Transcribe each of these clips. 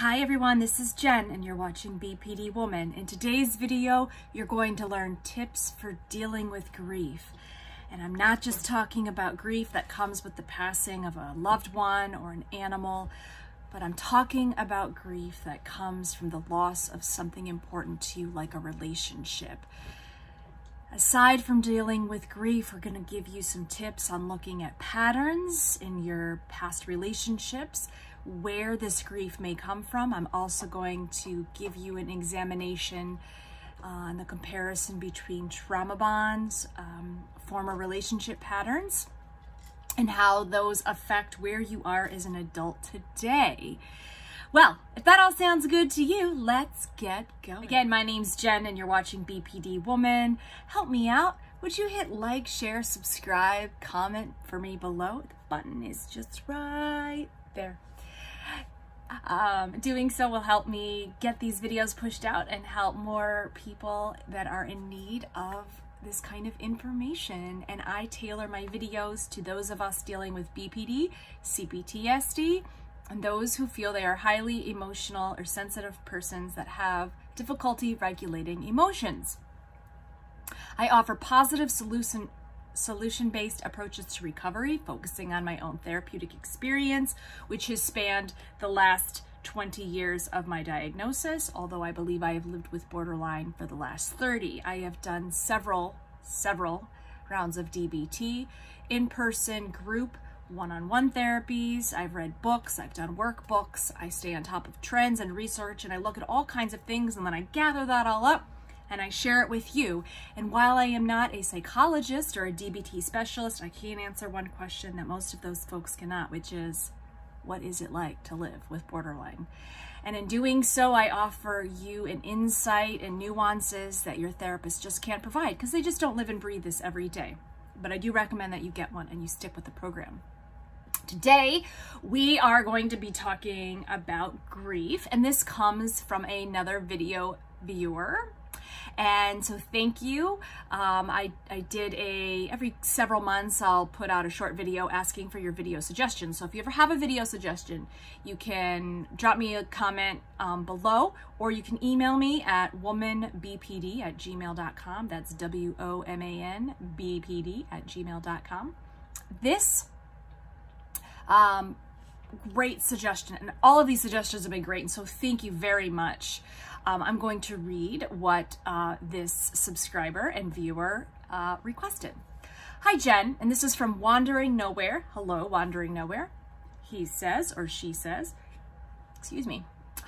Hi everyone, this is Jen and you're watching BPD Woman. In today's video, you're going to learn tips for dealing with grief. And I'm not just talking about grief that comes with the passing of a loved one or an animal, but I'm talking about grief that comes from the loss of something important to you like a relationship. Aside from dealing with grief, we're going to give you some tips on looking at patterns in your past relationships, where this grief may come from. I'm also going to give you an examination on the comparison between trauma bonds, um, former relationship patterns, and how those affect where you are as an adult today. Well, if that all sounds good to you, let's get going. Again, my name's Jen and you're watching BPD Woman. Help me out. Would you hit like, share, subscribe, comment for me below? The button is just right there. Um, doing so will help me get these videos pushed out and help more people that are in need of this kind of information. And I tailor my videos to those of us dealing with BPD, CPTSD, and those who feel they are highly emotional or sensitive persons that have difficulty regulating emotions. I offer positive solution solution-based approaches to recovery, focusing on my own therapeutic experience, which has spanned the last 20 years of my diagnosis, although I believe I have lived with borderline for the last 30. I have done several, several rounds of DBT, in-person, group, one-on-one -on -one therapies, I've read books, I've done workbooks, I stay on top of trends and research, and I look at all kinds of things, and then I gather that all up and I share it with you. And while I am not a psychologist or a DBT specialist, I can answer one question that most of those folks cannot, which is, what is it like to live with borderline? And in doing so, I offer you an insight and nuances that your therapist just can't provide because they just don't live and breathe this every day. But I do recommend that you get one and you stick with the program. Today, we are going to be talking about grief, and this comes from another video viewer and so thank you. Um, I, I did a, every several months, I'll put out a short video asking for your video suggestions. So if you ever have a video suggestion, you can drop me a comment um, below, or you can email me at womanbpd at gmail.com. That's W-O-M-A-N-B-P-D at gmail.com. This um, great suggestion. And all of these suggestions have been great. And so thank you very much. Um, I'm going to read what uh, this subscriber and viewer uh, requested. Hi, Jen. And this is from Wandering Nowhere. Hello, Wandering Nowhere. He says, or she says, excuse me.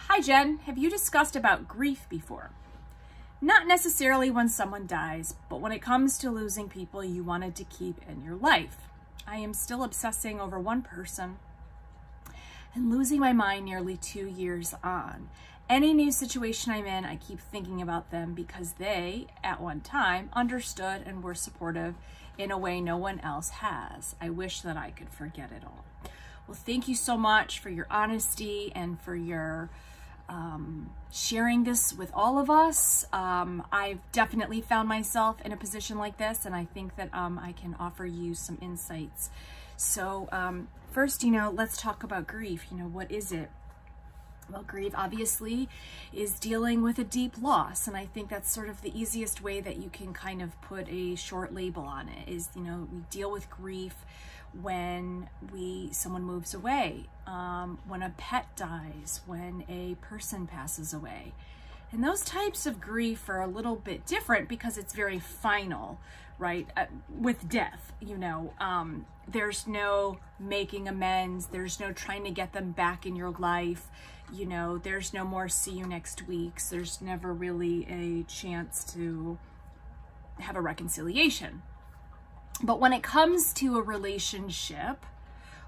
Hi, Jen. Have you discussed about grief before? Not necessarily when someone dies, but when it comes to losing people you wanted to keep in your life. I am still obsessing over one person and losing my mind nearly two years on. Any new situation I'm in, I keep thinking about them because they, at one time, understood and were supportive in a way no one else has. I wish that I could forget it all. Well, thank you so much for your honesty and for your um, sharing this with all of us. Um, I've definitely found myself in a position like this, and I think that um, I can offer you some insights. So um, first, you know, let's talk about grief. You know, what is it? Well, grief obviously is dealing with a deep loss. And I think that's sort of the easiest way that you can kind of put a short label on it is, you know, we deal with grief when we someone moves away, um, when a pet dies, when a person passes away. And those types of grief are a little bit different because it's very final, right? Uh, with death, you know, um, there's no making amends. There's no trying to get them back in your life. You know, there's no more see you next weeks. There's never really a chance to have a reconciliation. But when it comes to a relationship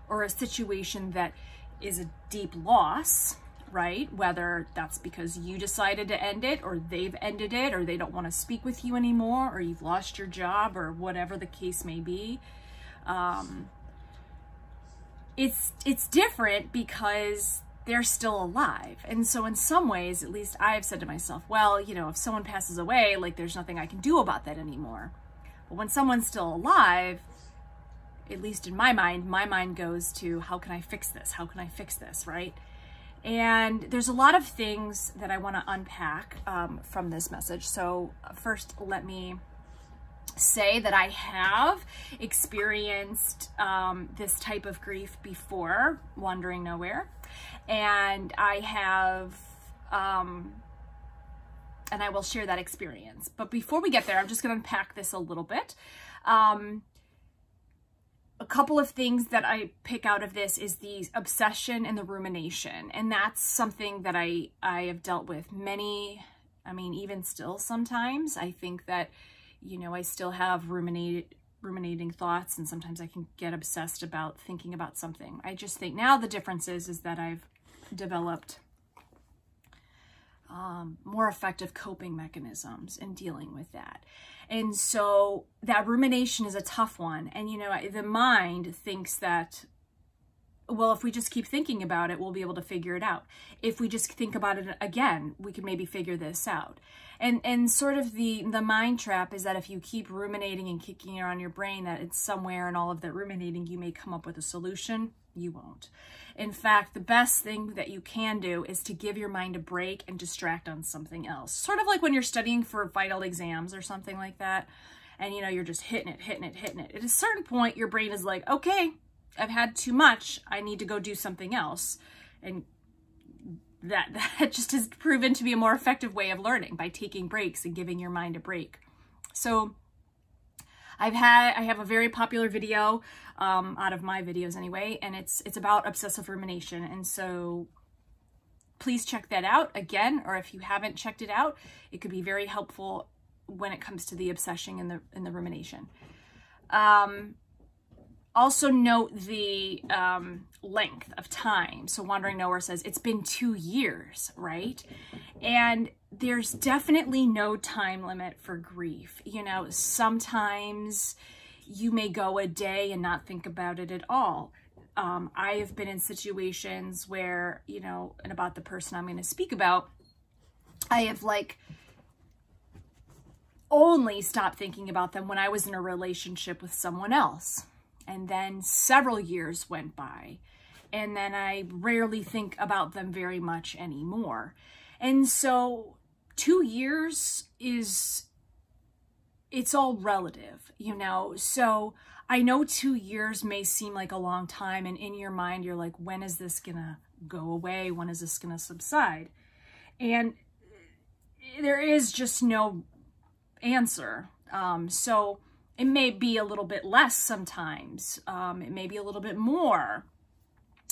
or a situation that is a deep loss, right? Whether that's because you decided to end it or they've ended it or they don't want to speak with you anymore or you've lost your job or whatever the case may be. Um, it's, it's different because they're still alive. And so in some ways, at least I've said to myself, well, you know, if someone passes away, like there's nothing I can do about that anymore. But when someone's still alive, at least in my mind, my mind goes to how can I fix this? How can I fix this, right? And there's a lot of things that I want to unpack um, from this message. So first, let me say that I have experienced um, this type of grief before, wandering nowhere. And I have, um, and I will share that experience. But before we get there, I'm just going to unpack this a little bit. Um, a couple of things that I pick out of this is the obsession and the rumination. And that's something that I, I have dealt with many, I mean, even still sometimes. I think that, you know, I still have ruminated, ruminating thoughts and sometimes I can get obsessed about thinking about something. I just think now the difference is, is that I've developed um, more effective coping mechanisms in dealing with that. And so that rumination is a tough one. And, you know, the mind thinks that, well, if we just keep thinking about it, we'll be able to figure it out. If we just think about it again, we can maybe figure this out. And, and sort of the, the mind trap is that if you keep ruminating and kicking around your brain that it's somewhere in all of that ruminating, you may come up with a solution you won't. In fact, the best thing that you can do is to give your mind a break and distract on something else. Sort of like when you're studying for vital exams or something like that, and you know, you're just hitting it, hitting it, hitting it. At a certain point, your brain is like, okay, I've had too much. I need to go do something else. And that, that just has proven to be a more effective way of learning by taking breaks and giving your mind a break. So I've had, I have a very popular video um, out of my videos anyway, and it's, it's about obsessive rumination. And so please check that out again, or if you haven't checked it out, it could be very helpful when it comes to the obsession and the, and the rumination. Um, also note the um, length of time. So Wandering Nowhere says it's been two years, right? And there's definitely no time limit for grief. You know, sometimes you may go a day and not think about it at all. Um, I have been in situations where, you know, and about the person I'm going to speak about, I have like only stopped thinking about them when I was in a relationship with someone else. And then several years went by. And then I rarely think about them very much anymore. And so two years is, it's all relative, you know? So I know two years may seem like a long time and in your mind, you're like, when is this gonna go away? When is this gonna subside? And there is just no answer. Um, so it may be a little bit less sometimes. Um, it may be a little bit more.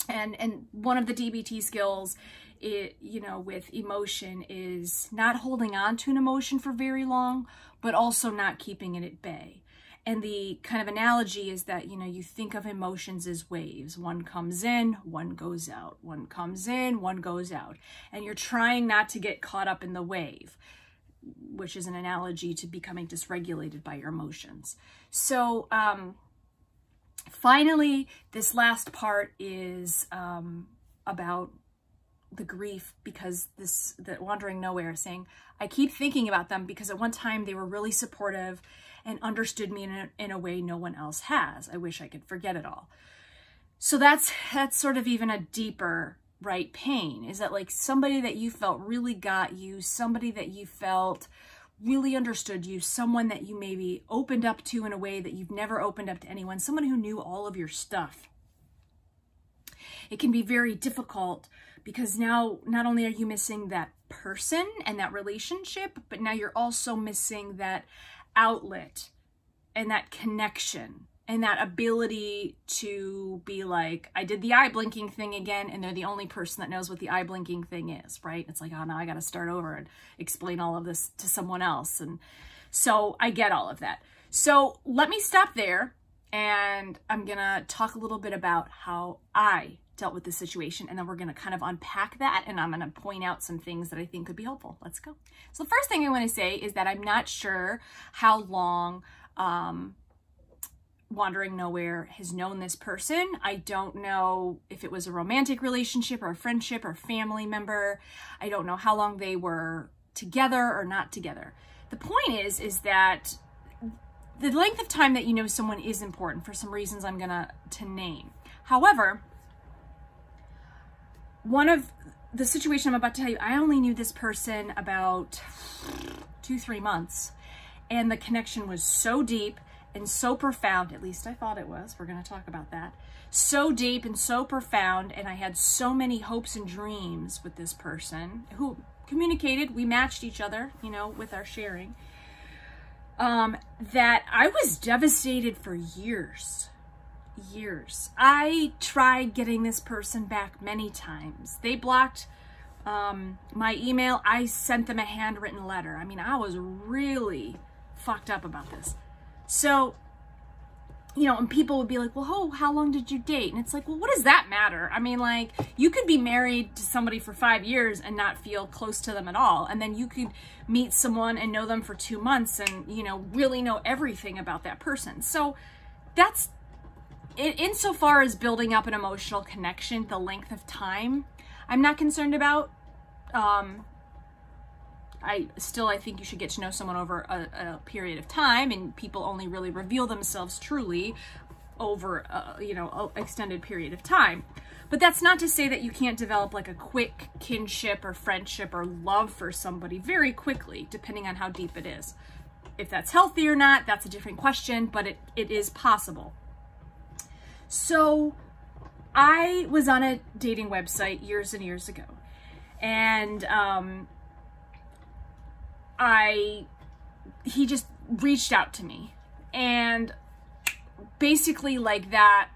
And, and one of the DBT skills it, you know, with emotion is not holding on to an emotion for very long, but also not keeping it at bay. And the kind of analogy is that, you know, you think of emotions as waves. One comes in, one goes out. One comes in, one goes out. And you're trying not to get caught up in the wave, which is an analogy to becoming dysregulated by your emotions. So, um, finally, this last part is um, about the grief because this the wandering nowhere saying i keep thinking about them because at one time they were really supportive and understood me in a, in a way no one else has i wish i could forget it all so that's that's sort of even a deeper right pain? Is that like somebody that you felt really got you somebody that you felt really understood you someone that you maybe opened up to in a way that you've never opened up to anyone someone who knew all of your stuff? It can be very difficult because now not only are you missing that person and that relationship, but now you're also missing that outlet and that connection and that ability to be like, I did the eye blinking thing again, and they're the only person that knows what the eye blinking thing is, right? It's like, oh, now I got to start over and explain all of this to someone else. And so I get all of that. So let me stop there and I'm going to talk a little bit about how I dealt with the situation and then we're going to kind of unpack that and I'm going to point out some things that I think could be helpful. Let's go. So the first thing I want to say is that I'm not sure how long um, Wandering Nowhere has known this person. I don't know if it was a romantic relationship or a friendship or family member. I don't know how long they were together or not together. The point is, is that the length of time that you know someone is important for some reasons I'm gonna to name. However, one of the situation I'm about to tell you, I only knew this person about two, three months. And the connection was so deep and so profound, at least I thought it was. We're going to talk about that. So deep and so profound. And I had so many hopes and dreams with this person who communicated. We matched each other, you know, with our sharing. Um, that I was devastated for years. Years. I tried getting this person back many times. They blocked um, my email. I sent them a handwritten letter. I mean, I was really fucked up about this. So, you know, and people would be like, well, oh, how long did you date? And it's like, well, what does that matter? I mean, like, you could be married to somebody for five years and not feel close to them at all. And then you could meet someone and know them for two months and, you know, really know everything about that person. So that's, in, insofar as building up an emotional connection, the length of time, I'm not concerned about. Um, I still, I think you should get to know someone over a, a period of time and people only really reveal themselves truly over, a, you know, a extended period of time. But that's not to say that you can't develop like a quick kinship or friendship or love for somebody very quickly, depending on how deep it is. If that's healthy or not, that's a different question, but it, it is possible. So I was on a dating website years and years ago. And um, I, he just reached out to me. And basically like that,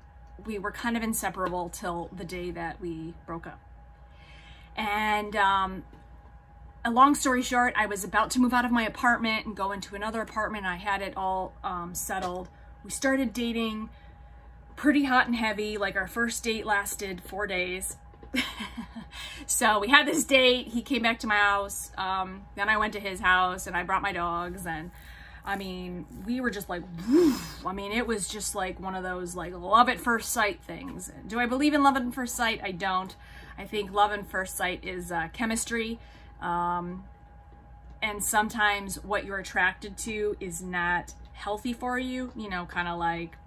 we were kind of inseparable till the day that we broke up. And um, a long story short, I was about to move out of my apartment and go into another apartment. I had it all um, settled. We started dating pretty hot and heavy. Like our first date lasted four days. so we had this date. He came back to my house. Um, then I went to his house and I brought my dogs. And I mean, we were just like, woof. I mean, it was just like one of those like love at first sight things. Do I believe in love at first sight? I don't. I think love at first sight is uh, chemistry. Um, and sometimes what you're attracted to is not healthy for you, you know, kind of like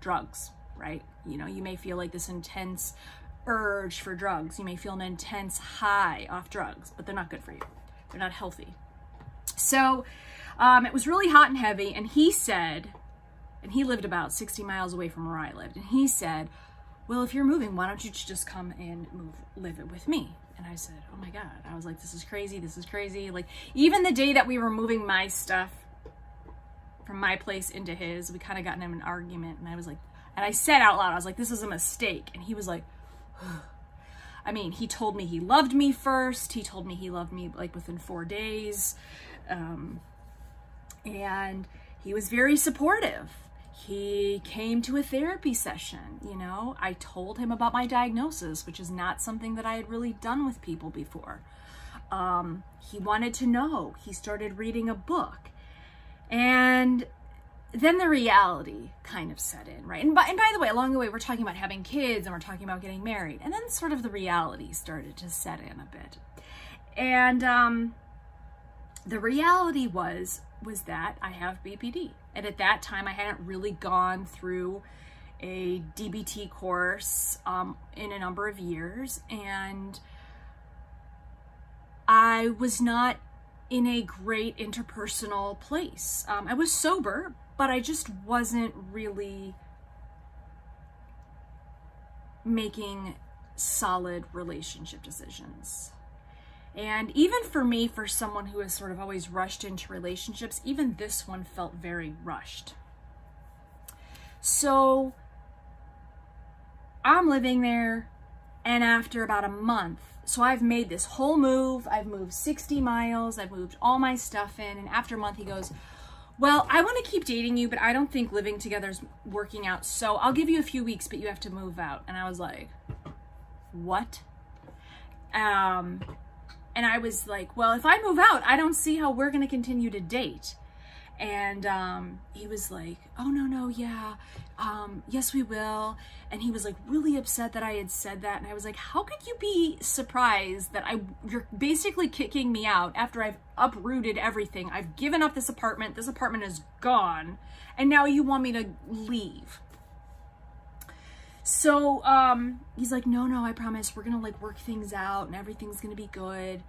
drugs, right? You know, you may feel like this intense urge for drugs. You may feel an intense high off drugs, but they're not good for you. They're not healthy. So um, it was really hot and heavy. And he said, and he lived about 60 miles away from where I lived. And he said, well, if you're moving, why don't you just come and move, live it with me? And I said, oh my God. I was like, this is crazy. This is crazy. Like even the day that we were moving my stuff from my place into his, we kind of got in an argument. And I was like, and I said out loud, I was like, this is a mistake. And he was like, I mean, he told me he loved me first. He told me he loved me like within four days. Um, and he was very supportive. He came to a therapy session, you know. I told him about my diagnosis, which is not something that I had really done with people before. Um, he wanted to know. He started reading a book. And then the reality kind of set in, right? And by, and by the way, along the way, we're talking about having kids and we're talking about getting married. And then sort of the reality started to set in a bit. And um, the reality was, was that I have BPD. And at that time, I hadn't really gone through a DBT course um, in a number of years. And I was not in a great interpersonal place. Um, I was sober, but I just wasn't really making solid relationship decisions. And even for me, for someone who has sort of always rushed into relationships, even this one felt very rushed. So I'm living there, and after about a month, so I've made this whole move. I've moved 60 miles. I've moved all my stuff in. And after a month, he goes, well, I want to keep dating you, but I don't think living together is working out. So I'll give you a few weeks, but you have to move out. And I was like, what? Um, and I was like, well, if I move out, I don't see how we're going to continue to date. And um, he was like, oh, no, no, yeah, um, yes, we will. And he was like really upset that I had said that. And I was like, how could you be surprised that I, you're basically kicking me out after I've uprooted everything. I've given up this apartment. This apartment is gone. And now you want me to leave. So um, he's like, no, no, I promise we're gonna like work things out and everything's gonna be good.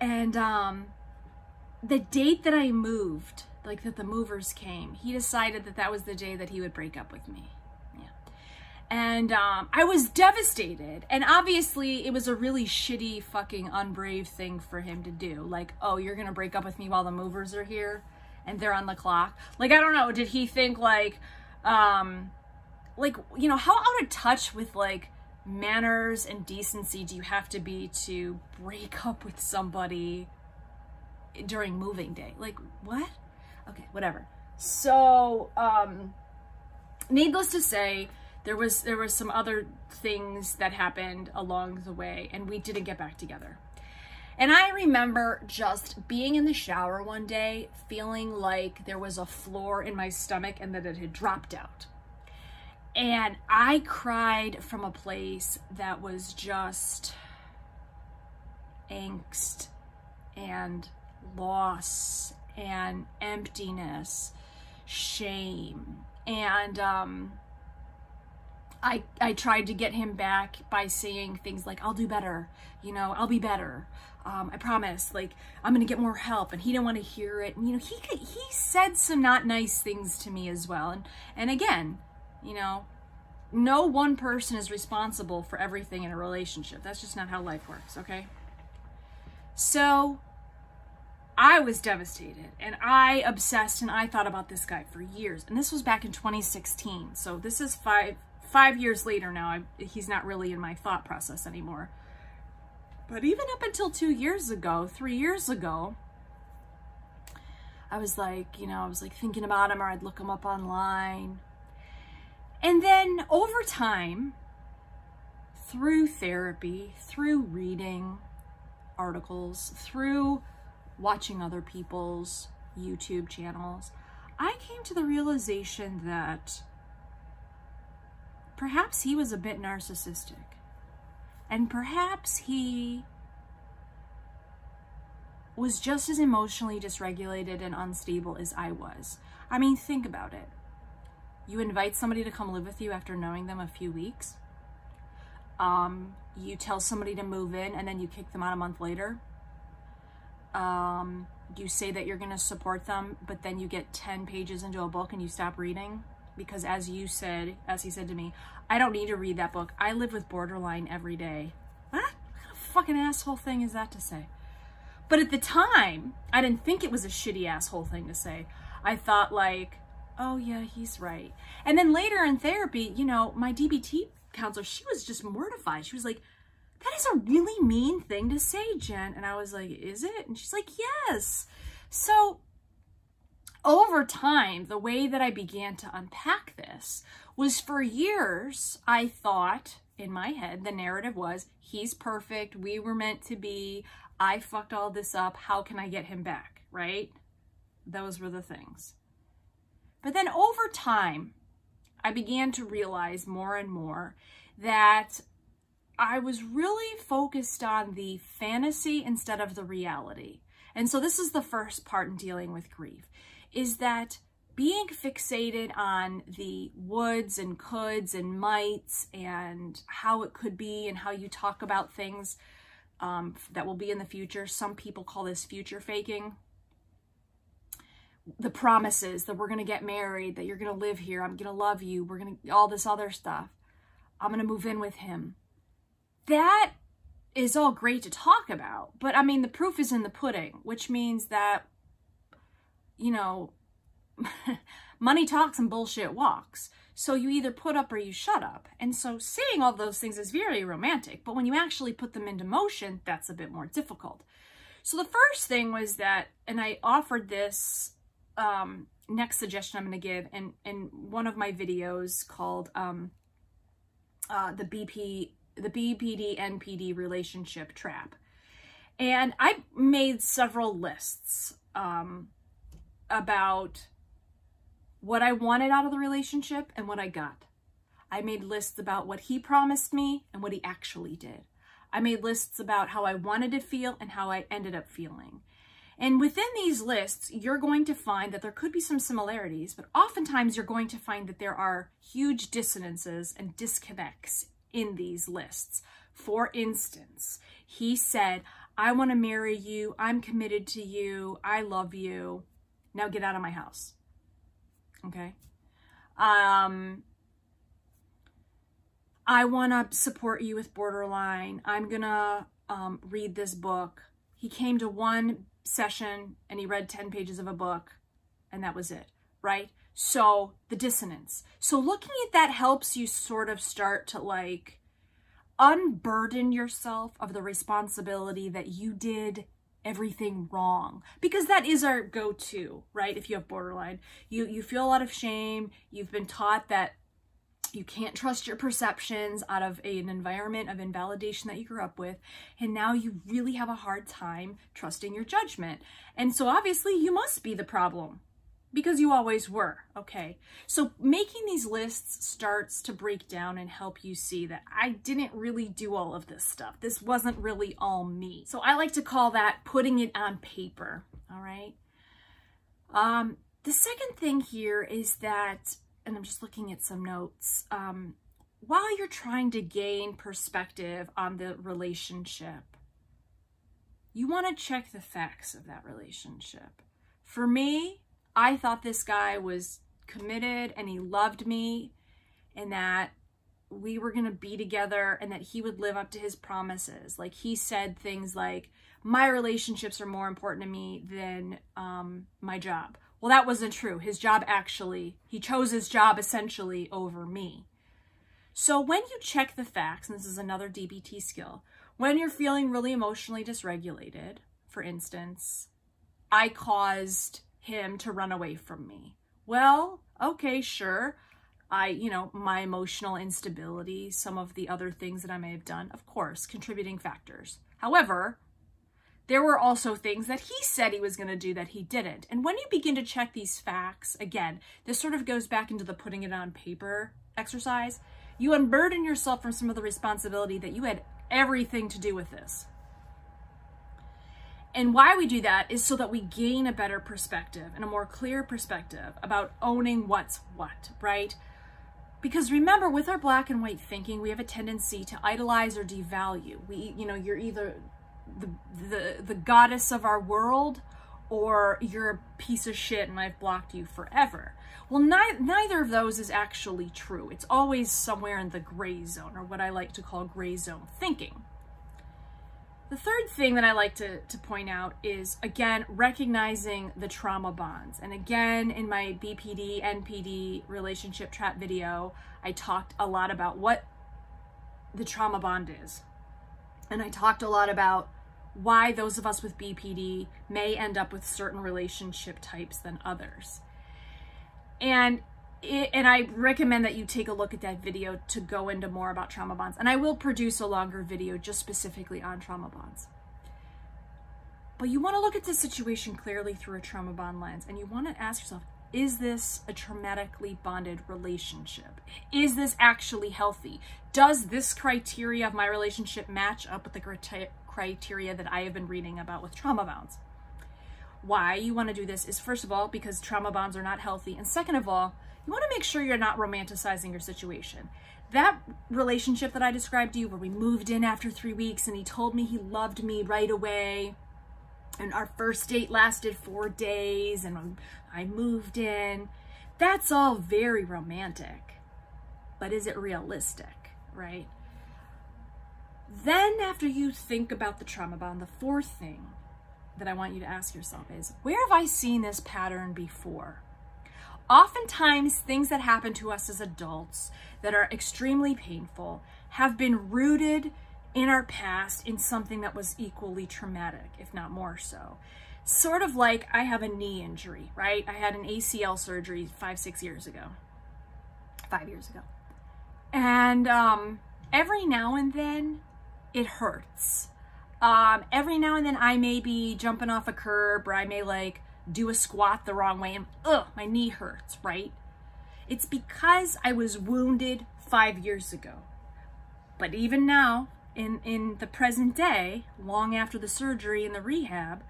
And um, the date that I moved, like that the movers came, he decided that that was the day that he would break up with me. Yeah. And um, I was devastated. And obviously it was a really shitty fucking unbrave thing for him to do. Like, oh, you're gonna break up with me while the movers are here and they're on the clock. Like, I don't know, did he think like, um, like, you know, how out of touch with like manners and decency do you have to be to break up with somebody during moving day? Like, what? Okay, whatever. So, um, needless to say, there was there was some other things that happened along the way and we didn't get back together. And I remember just being in the shower one day, feeling like there was a floor in my stomach and that it had dropped out. And I cried from a place that was just angst and loss and emptiness, shame. And um, I, I tried to get him back by saying things like, I'll do better, you know, I'll be better. Um, I promise, like, I'm going to get more help. And he didn't want to hear it. And, you know, he, could, he said some not nice things to me as well. And, and again, you know, no one person is responsible for everything in a relationship. That's just not how life works, okay? So I was devastated and I obsessed and I thought about this guy for years. And this was back in 2016. So this is five five years later now. I, he's not really in my thought process anymore. But even up until two years ago, three years ago, I was like, you know, I was like thinking about him or I'd look him up online. And then over time, through therapy, through reading articles, through watching other people's YouTube channels, I came to the realization that perhaps he was a bit narcissistic. And perhaps he was just as emotionally dysregulated and unstable as I was. I mean, think about it. You invite somebody to come live with you after knowing them a few weeks. Um, you tell somebody to move in and then you kick them out a month later. Um, you say that you're going to support them, but then you get 10 pages into a book and you stop reading. Because as you said, as he said to me, I don't need to read that book. I live with borderline every day. What? What kind of fucking asshole thing is that to say? But at the time, I didn't think it was a shitty asshole thing to say. I thought like, oh yeah, he's right. And then later in therapy, you know, my DBT counselor, she was just mortified. She was like, that is a really mean thing to say, Jen. And I was like, is it? And she's like, yes. So over time, the way that I began to unpack this was for years, I thought in my head, the narrative was, he's perfect. We were meant to be. I fucked all this up. How can I get him back? Right? Those were the things. But then over time, I began to realize more and more that I was really focused on the fantasy instead of the reality. And so this is the first part in dealing with grief, is that being fixated on the woulds and coulds and mights and how it could be and how you talk about things um, that will be in the future. Some people call this future faking the promises that we're going to get married, that you're going to live here, I'm going to love you, we're going to, all this other stuff. I'm going to move in with him. That is all great to talk about, but I mean, the proof is in the pudding, which means that, you know, money talks and bullshit walks. So you either put up or you shut up. And so saying all those things is very romantic, but when you actually put them into motion, that's a bit more difficult. So the first thing was that, and I offered this um, next suggestion I'm going to give in, in one of my videos called um, uh, the BP, the BPD NPD relationship trap. And I made several lists um, about what I wanted out of the relationship and what I got. I made lists about what he promised me and what he actually did. I made lists about how I wanted to feel and how I ended up feeling. And within these lists, you're going to find that there could be some similarities, but oftentimes you're going to find that there are huge dissonances and disconnects in these lists. For instance, he said, I want to marry you. I'm committed to you. I love you. Now get out of my house. Okay. Um, I want to support you with Borderline. I'm going to um, read this book. He came to one session and he read 10 pages of a book and that was it, right? So the dissonance. So looking at that helps you sort of start to like unburden yourself of the responsibility that you did everything wrong because that is our go-to right if you have borderline you you feel a lot of shame you've been taught that you can't trust your perceptions out of a, an environment of invalidation that you grew up with. And now you really have a hard time trusting your judgment. And so obviously you must be the problem because you always were. Okay. So making these lists starts to break down and help you see that I didn't really do all of this stuff. This wasn't really all me. So I like to call that putting it on paper. All right. Um, the second thing here is that and I'm just looking at some notes, um, while you're trying to gain perspective on the relationship, you want to check the facts of that relationship. For me, I thought this guy was committed and he loved me and that we were going to be together and that he would live up to his promises. Like he said things like, my relationships are more important to me than um, my job. Well, that wasn't true. His job actually, he chose his job essentially over me. So when you check the facts, and this is another DBT skill, when you're feeling really emotionally dysregulated, for instance, I caused him to run away from me. Well, okay, sure. I, you know, my emotional instability, some of the other things that I may have done, of course, contributing factors. However, there were also things that he said he was going to do that he didn't. And when you begin to check these facts, again, this sort of goes back into the putting it on paper exercise. You unburden yourself from some of the responsibility that you had everything to do with this. And why we do that is so that we gain a better perspective and a more clear perspective about owning what's what, right? Because remember, with our black and white thinking, we have a tendency to idolize or devalue. We, you know, you're either the, the, the goddess of our world or you're a piece of shit and I've blocked you forever. Well, ni neither of those is actually true. It's always somewhere in the gray zone, or what I like to call gray zone thinking. The third thing that I like to, to point out is, again, recognizing the trauma bonds. And again, in my BPD, NPD relationship trap video, I talked a lot about what the trauma bond is. And I talked a lot about why those of us with BPD may end up with certain relationship types than others. And it, and I recommend that you take a look at that video to go into more about trauma bonds. And I will produce a longer video just specifically on trauma bonds. But you want to look at the situation clearly through a trauma bond lens and you want to ask yourself, is this a traumatically bonded relationship? Is this actually healthy? Does this criteria of my relationship match up with the criteria that I have been reading about with trauma bonds. Why you want to do this is first of all, because trauma bonds are not healthy. And second of all, you want to make sure you're not romanticizing your situation. That relationship that I described to you where we moved in after three weeks and he told me he loved me right away and our first date lasted four days and I moved in. That's all very romantic, but is it realistic, right? Then after you think about the trauma bond, the fourth thing that I want you to ask yourself is, where have I seen this pattern before? Oftentimes, things that happen to us as adults that are extremely painful have been rooted in our past in something that was equally traumatic, if not more so. Sort of like I have a knee injury, right? I had an ACL surgery five, six years ago, five years ago. And um, every now and then it hurts. Um, every now and then I may be jumping off a curb or I may like do a squat the wrong way and ugh, my knee hurts, right? It's because I was wounded five years ago. But even now, in, in the present day, long after the surgery and the rehab,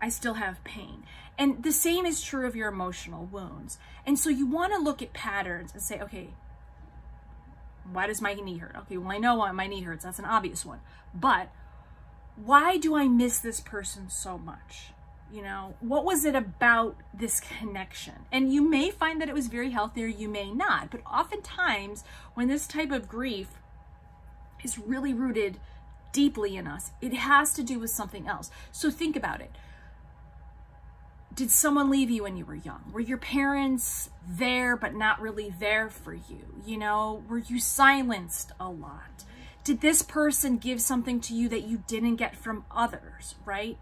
I still have pain. And the same is true of your emotional wounds. And so you want to look at patterns and say, okay, why does my knee hurt? Okay, well, I know why my knee hurts. That's an obvious one. But why do I miss this person so much? You know, what was it about this connection? And you may find that it was very healthy or you may not. But oftentimes, when this type of grief is really rooted deeply in us, it has to do with something else. So think about it. Did someone leave you when you were young? Were your parents there but not really there for you? You know, were you silenced a lot? Did this person give something to you that you didn't get from others, right?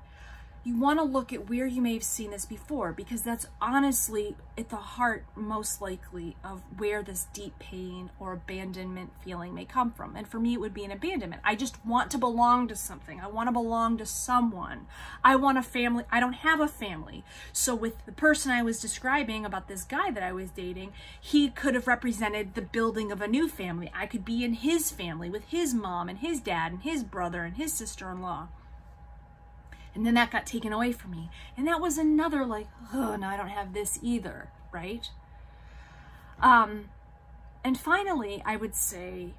You want to look at where you may have seen this before because that's honestly at the heart most likely of where this deep pain or abandonment feeling may come from. And for me, it would be an abandonment. I just want to belong to something. I want to belong to someone. I want a family. I don't have a family. So with the person I was describing about this guy that I was dating, he could have represented the building of a new family. I could be in his family with his mom and his dad and his brother and his sister-in-law. And then that got taken away from me. And that was another like, oh, no, I don't have this either, right? Um, and finally, I would say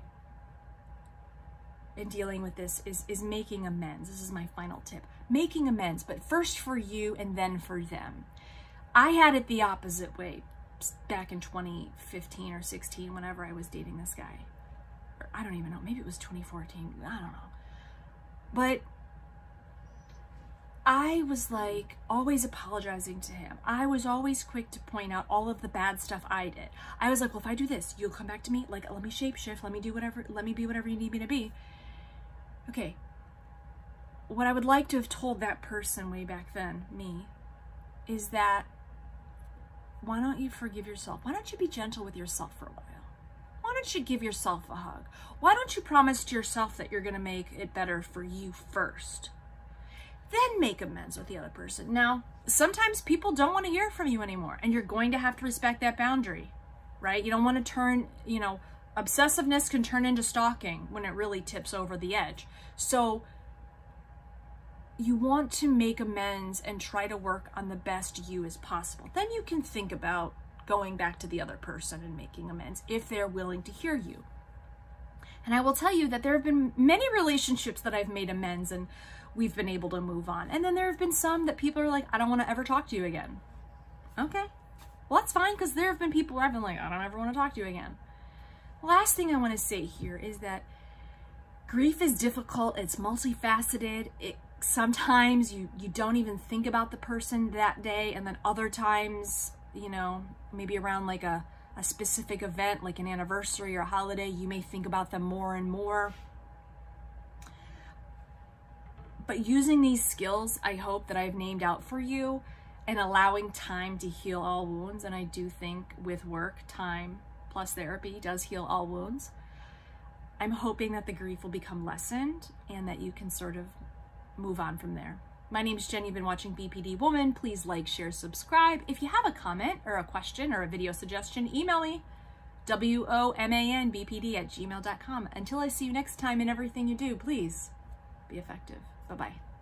in dealing with this is, is making amends. This is my final tip. Making amends, but first for you and then for them. I had it the opposite way back in 2015 or 16 whenever I was dating this guy. I don't even know. Maybe it was 2014. I don't know. But I was like always apologizing to him. I was always quick to point out all of the bad stuff I did. I was like, well, if I do this, you'll come back to me. Like, let me shapeshift. Let me do whatever. Let me be whatever you need me to be. Okay. What I would like to have told that person way back then, me, is that why don't you forgive yourself? Why don't you be gentle with yourself for a while? Why don't you give yourself a hug? Why don't you promise to yourself that you're going to make it better for you first? Then make amends with the other person. Now, sometimes people don't want to hear from you anymore, and you're going to have to respect that boundary, right? You don't want to turn, you know, obsessiveness can turn into stalking when it really tips over the edge. So you want to make amends and try to work on the best you as possible. Then you can think about going back to the other person and making amends if they're willing to hear you. And I will tell you that there have been many relationships that I've made amends and we've been able to move on. And then there have been some that people are like, I don't want to ever talk to you again. Okay. Well, that's fine because there have been people where I've been like, I don't ever want to talk to you again. Last thing I want to say here is that grief is difficult. It's multifaceted. It sometimes you you don't even think about the person that day and then other times, you know, maybe around like a a specific event like an anniversary or a holiday, you may think about them more and more. But using these skills, I hope that I've named out for you and allowing time to heal all wounds. And I do think with work, time plus therapy does heal all wounds. I'm hoping that the grief will become lessened and that you can sort of move on from there. My name is Jen. You've been watching BPD Woman. Please like, share, subscribe. If you have a comment or a question or a video suggestion, email me W-O-M-A-N-B-P-D at gmail.com. Until I see you next time in everything you do, please be effective. Bye-bye.